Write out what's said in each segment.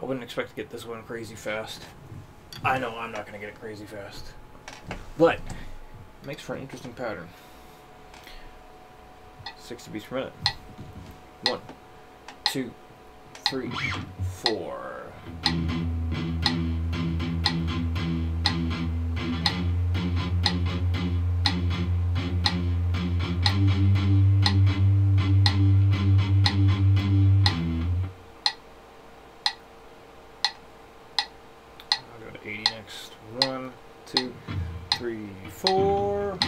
I wouldn't expect to get this one crazy fast. I know I'm not going to get it crazy fast. But, it makes for an interesting pattern. 60 beats per minute. One, two, three, four. 80 next. One, two, three, four.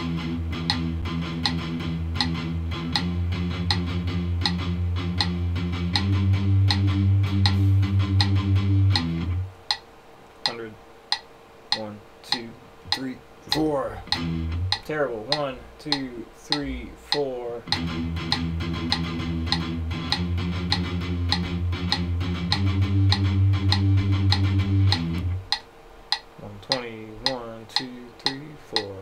Hundred. One, two, three, four. Terrible. One, two, three, four. Two, three, four.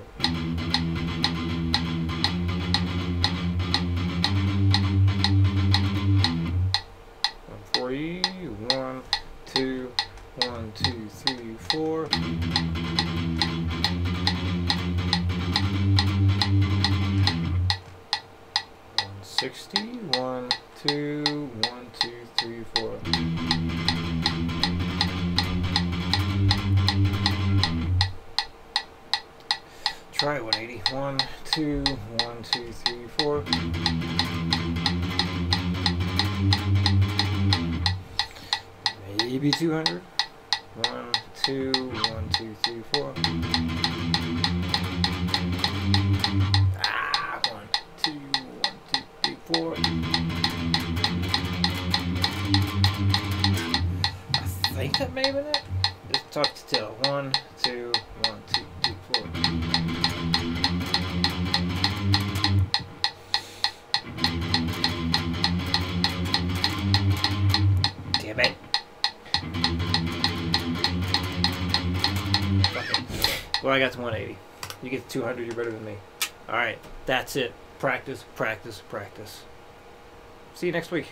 One forty, one, two, one, two, three, four. One sixty, one, two, one, Try 180. One, two, one, two, three, four. Maybe 200. One, two, one, two, three, four. Ah, one, two, one, two, three, four. I think that may have been it. Just talk to two, one, it. Well, I got to 180. You get to 200, you're better than me. Alright, that's it. Practice, practice, practice. See you next week.